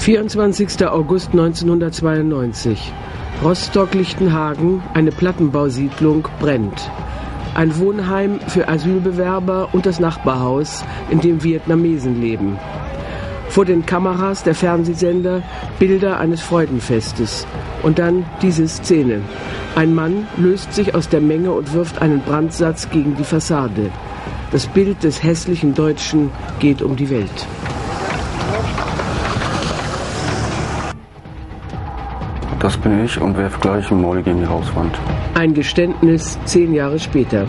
24. August 1992. Rostock-Lichtenhagen, eine Plattenbausiedlung, brennt. Ein Wohnheim für Asylbewerber und das Nachbarhaus, in dem Vietnamesen leben. Vor den Kameras der Fernsehsender Bilder eines Freudenfestes. Und dann diese Szene. Ein Mann löst sich aus der Menge und wirft einen Brandsatz gegen die Fassade. Das Bild des hässlichen Deutschen geht um die Welt. Bin ich und werfe gleich ein Maul gegen die Hauswand. Ein Geständnis zehn Jahre später.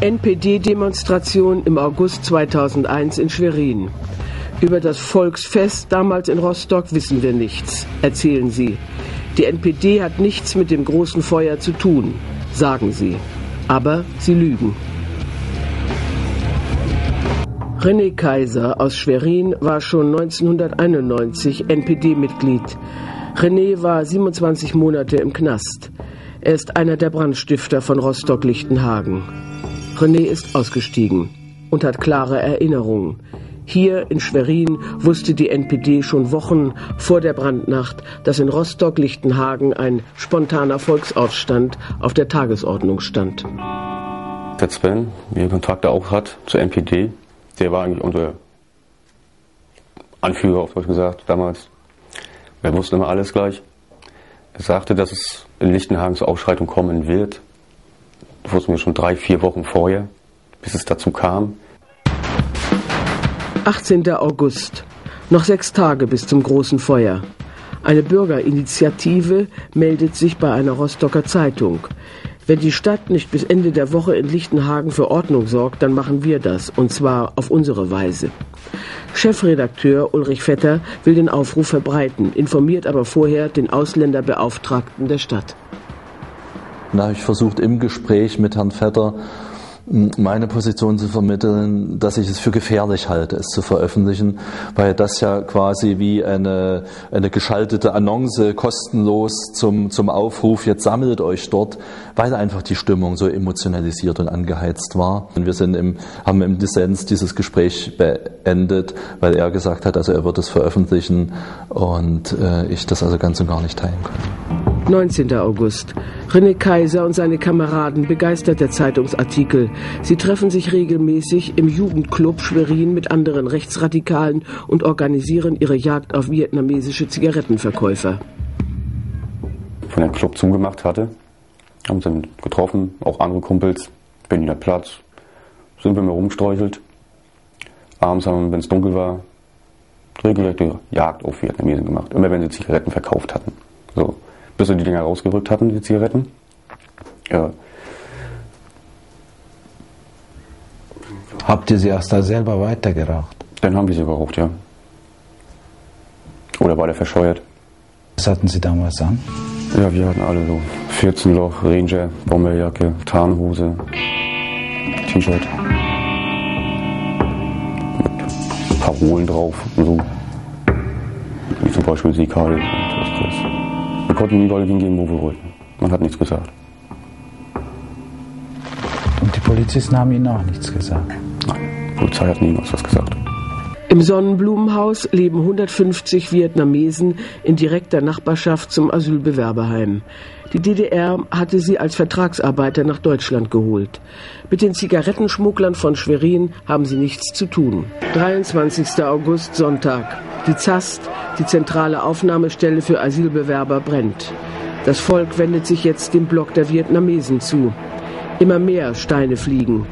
NPD-Demonstration im August 2001 in Schwerin. Über das Volksfest damals in Rostock wissen wir nichts, erzählen sie. Die NPD hat nichts mit dem großen Feuer zu tun, sagen sie. Aber sie lügen. René Kaiser aus Schwerin war schon 1991 NPD-Mitglied. René war 27 Monate im Knast. Er ist einer der Brandstifter von Rostock-Lichtenhagen. René ist ausgestiegen und hat klare Erinnerungen. Hier in Schwerin wusste die NPD schon Wochen vor der Brandnacht, dass in Rostock-Lichtenhagen ein spontaner Volksaufstand auf der Tagesordnung stand. Der Sven, wie er Kontakte auch hat zur NPD, der war eigentlich unser Anführer, auf Deutsch gesagt, damals. Wir wussten immer alles gleich. Er sagte, dass es in Lichtenhagen zur Ausschreitung kommen wird. Das wussten wir schon drei, vier Wochen vorher, bis es dazu kam. 18. August. Noch sechs Tage bis zum großen Feuer. Eine Bürgerinitiative meldet sich bei einer Rostocker Zeitung. Wenn die Stadt nicht bis Ende der Woche in Lichtenhagen für Ordnung sorgt, dann machen wir das, und zwar auf unsere Weise. Chefredakteur Ulrich Vetter will den Aufruf verbreiten, informiert aber vorher den Ausländerbeauftragten der Stadt. Da habe ich versucht, im Gespräch mit Herrn Vetter meine Position zu vermitteln, dass ich es für gefährlich halte, es zu veröffentlichen, weil das ja quasi wie eine, eine geschaltete Annonce kostenlos zum, zum Aufruf, jetzt sammelt euch dort, weil einfach die Stimmung so emotionalisiert und angeheizt war. Und wir sind im, haben im Dissens dieses Gespräch beendet, weil er gesagt hat, also er wird es veröffentlichen und äh, ich das also ganz und gar nicht teilen kann. 19. August. René Kaiser und seine Kameraden begeistert der Zeitungsartikel. Sie treffen sich regelmäßig im Jugendclub Schwerin mit anderen Rechtsradikalen und organisieren ihre Jagd auf vietnamesische Zigarettenverkäufer. Von der Club zugemacht hatte, haben sie getroffen, auch andere Kumpels, Berliner Platz, sind wir mal rumstreuchelt. Abends haben wenn es dunkel war, regelrechte Jagd auf Vietnamesen gemacht, immer wenn sie Zigaretten verkauft hatten. So bis sie die Dinger rausgerückt hatten, die Zigaretten. Ja. Habt ihr sie erst da selber weitergeraucht? Dann haben wir sie geraucht, ja. Oder war der verscheuert? Was hatten Sie damals an? Ja, wir hatten alle so 14 Loch, Ranger, Bomberjacke, Tarnhose, T-Shirt. Mit Parolen drauf und so. Wie zum Beispiel Siegheil konnten überall hingehen, wo wir wollten. Man hat nichts gesagt. Und die Polizisten haben Ihnen auch nichts gesagt? Nein, die Polizei hat niemals was gesagt. Im Sonnenblumenhaus leben 150 Vietnamesen in direkter Nachbarschaft zum Asylbewerberheim. Die DDR hatte sie als Vertragsarbeiter nach Deutschland geholt. Mit den Zigarettenschmugglern von Schwerin haben sie nichts zu tun. 23. August, Sonntag. Die ZAST, die zentrale Aufnahmestelle für Asylbewerber, brennt. Das Volk wendet sich jetzt dem Block der Vietnamesen zu. Immer mehr Steine fliegen.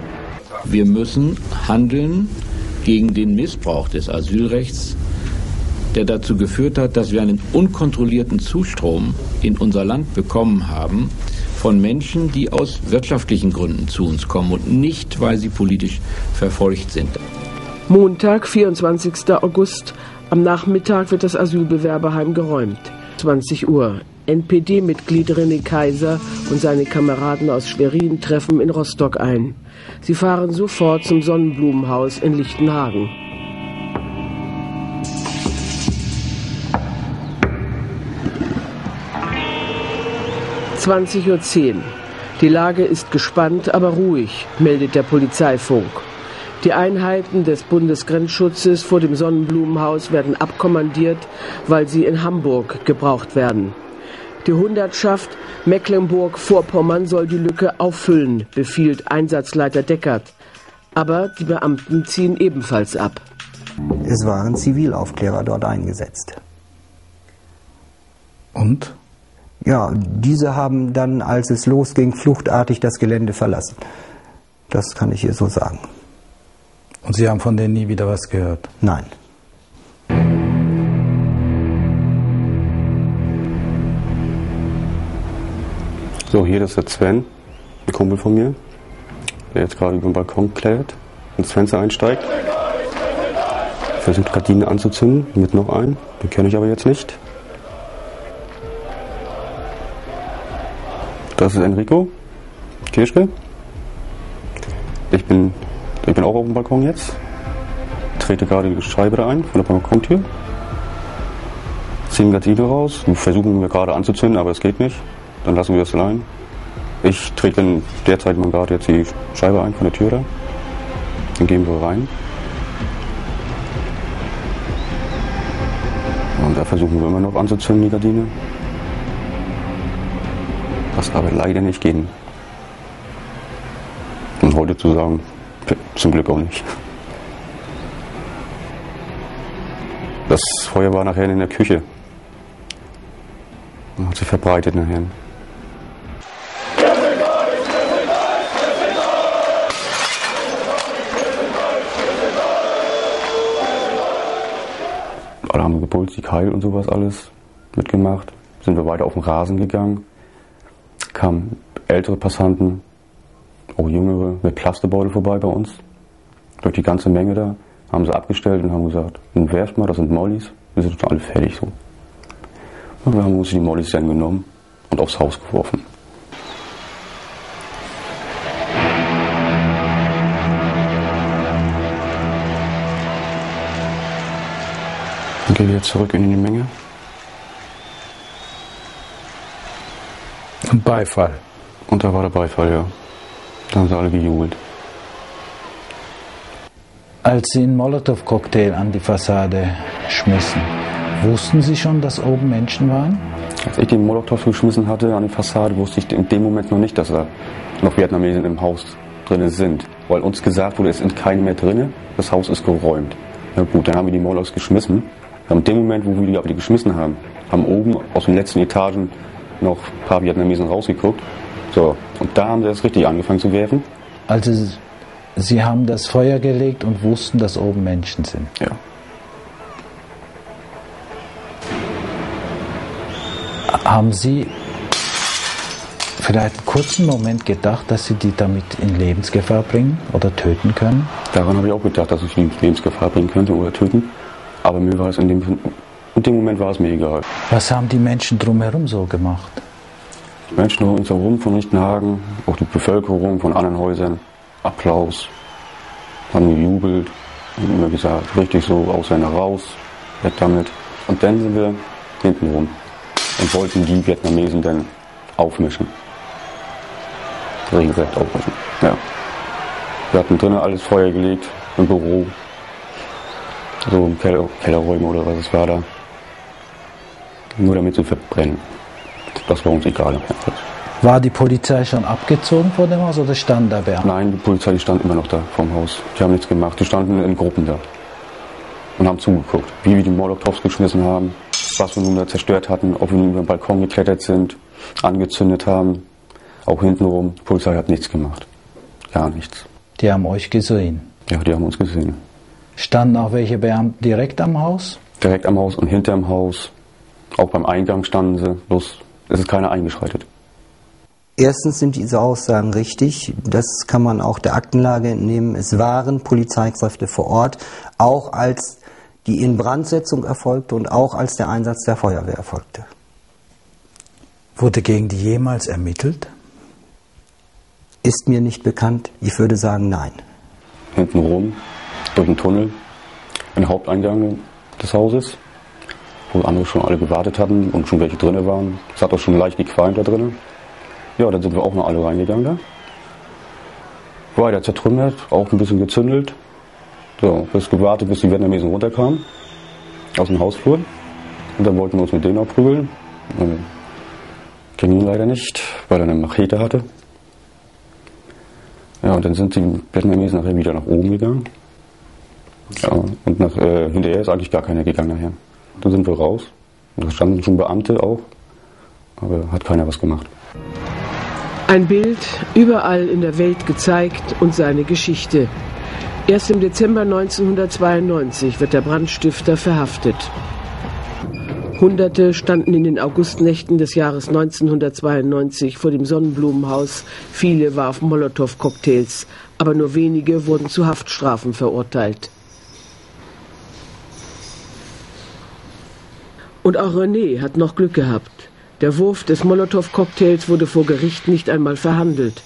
Wir müssen handeln gegen den Missbrauch des Asylrechts, der dazu geführt hat, dass wir einen unkontrollierten Zustrom in unser Land bekommen haben von Menschen, die aus wirtschaftlichen Gründen zu uns kommen und nicht, weil sie politisch verfolgt sind. Montag, 24. August, am Nachmittag wird das Asylbewerberheim geräumt. 20 Uhr. NPD-Mitglied René Kaiser und seine Kameraden aus Schwerin treffen in Rostock ein. Sie fahren sofort zum Sonnenblumenhaus in Lichtenhagen. Uhr. Die Lage ist gespannt, aber ruhig, meldet der Polizeifunk. Die Einheiten des Bundesgrenzschutzes vor dem Sonnenblumenhaus werden abkommandiert, weil sie in Hamburg gebraucht werden. Die Hundertschaft Mecklenburg-Vorpommern soll die Lücke auffüllen, befiehlt Einsatzleiter Deckert. Aber die Beamten ziehen ebenfalls ab. Es waren Zivilaufklärer dort eingesetzt. Und? Ja, diese haben dann, als es losging, fluchtartig das Gelände verlassen. Das kann ich hier so sagen. Und Sie haben von denen nie wieder was gehört? Nein. So, hier ist der Sven, ein Kumpel von mir, der jetzt gerade über den Balkon klettert, ins Fenster einsteigt. Versucht Gardinen anzuzünden, mit noch einen. Den kenne ich aber jetzt nicht. Das ist Enrico Kirschke. Ich bin, ich bin auch auf dem Balkon jetzt. Trete gerade die Scheibe da ein von der Balkontür. Ziehen Gardine raus. Versuchen wir gerade anzuzünden, aber es geht nicht. Dann lassen wir es allein. Ich trete in der Zeit mal gerade jetzt die Scheibe ein von der Tür da. Dann gehen wir rein. Und da versuchen wir immer noch anzuzünden, die Gardine. Was aber leider nicht gehen. Und heute zu sagen, zum Glück auch nicht. Das Feuer war nachher in der Küche. Und hat sich verbreitet nachher. Alle haben gepulst, die Keil und sowas alles mitgemacht. Sind wir weiter auf den Rasen gegangen. Kamen ältere Passanten, auch jüngere, mit Plastebeutel vorbei bei uns. Durch die ganze Menge da haben sie abgestellt und haben gesagt, nun werft mal, das sind Mollys. Wir sind schon alle fertig so. Und wir haben uns die Mollys dann genommen und aufs Haus geworfen. Dann gehen wir jetzt zurück in die Menge. Und Beifall. Und da war der Beifall, ja. Da haben sie alle gejubelt. Als Sie einen Molotow-Cocktail an die Fassade schmissen, wussten Sie schon, dass oben Menschen waren? Als ich den Molotow geschmissen hatte an die Fassade, wusste ich in dem Moment noch nicht, dass da noch Vietnamesen im Haus drinnen sind. Weil uns gesagt wurde, es sind keine mehr drinnen, das Haus ist geräumt. Na gut, dann haben wir die Molotows geschmissen. In dem Moment, wo wir die geschmissen haben, haben oben aus den letzten Etagen noch ein paar Vietnamesen rausgeguckt. So, und da haben sie erst richtig angefangen zu werfen. Also Sie haben das Feuer gelegt und wussten, dass oben Menschen sind. Ja. Haben Sie vielleicht einen kurzen Moment gedacht, dass Sie die damit in Lebensgefahr bringen oder töten können? Daran habe ich auch gedacht, dass ich die in Lebensgefahr bringen könnte oder töten. Aber mir war es in dem, in dem Moment war es mir egal. Was haben die Menschen drumherum so gemacht? Menschen um uns herum von Lichtenhagen, auch die Bevölkerung von anderen Häusern, Applaus, haben gejubelt, haben immer gesagt, richtig so, Ausländer raus, weg damit. Und dann sind wir hinten rum und wollten die Vietnamesen dann aufmischen. Regelrecht aufmischen, ja. Wir hatten drinnen alles Feuer gelegt, im Büro, so im Keller, Kellerräume oder was es war da. Nur damit sie verbrennen. Das war uns egal. War die Polizei schon abgezogen vor dem Haus oder stand da Beamte? Nein, die Polizei die stand immer noch da vorm Haus. Die haben nichts gemacht. Die standen in Gruppen da und haben zugeguckt, wie wir die Molotows geschmissen haben, was wir nun da zerstört hatten, ob wir nun über den Balkon geklettert sind, angezündet haben, auch hintenrum. Die Polizei hat nichts gemacht. Gar nichts. Die haben euch gesehen. Ja, die haben uns gesehen. Standen auch welche Beamten direkt am Haus? Direkt am Haus und hinterm Haus. Auch beim Eingang standen sie. Bloß es ist keiner eingeschreitet. Erstens sind diese Aussagen richtig. Das kann man auch der Aktenlage entnehmen. Es waren Polizeikräfte vor Ort, auch als die Inbrandsetzung erfolgte und auch als der Einsatz der Feuerwehr erfolgte. Wurde gegen die jemals ermittelt? Ist mir nicht bekannt. Ich würde sagen, nein. Hinten rum, durch den Tunnel, den Haupteingang des Hauses, wo andere schon alle gewartet hatten und schon welche drinnen waren. Es hat auch schon leicht gequalmt da drinnen. Ja, dann sind wir auch noch alle reingegangen da. Weiter zertrümmert, auch ein bisschen gezündelt. So, bis gewartet, bis die Vietnamesen runterkamen. Aus dem Hausflur. Und dann wollten wir uns mit denen auch prügeln. Ging ihn leider nicht, weil er eine Machete hatte. Ja, und dann sind die Vietnamesen nachher wieder nach oben gegangen. Ja, und nach, äh, hinterher ist eigentlich gar keiner gegangen nachher. Dann sind wir raus. Da standen schon Beamte auch. Aber hat keiner was gemacht. Ein Bild überall in der Welt gezeigt und seine Geschichte. Erst im Dezember 1992 wird der Brandstifter verhaftet. Hunderte standen in den Augustnächten des Jahres 1992 vor dem Sonnenblumenhaus. Viele warfen Molotow-Cocktails, aber nur wenige wurden zu Haftstrafen verurteilt. Und auch René hat noch Glück gehabt. Der Wurf des Molotow-Cocktails wurde vor Gericht nicht einmal verhandelt.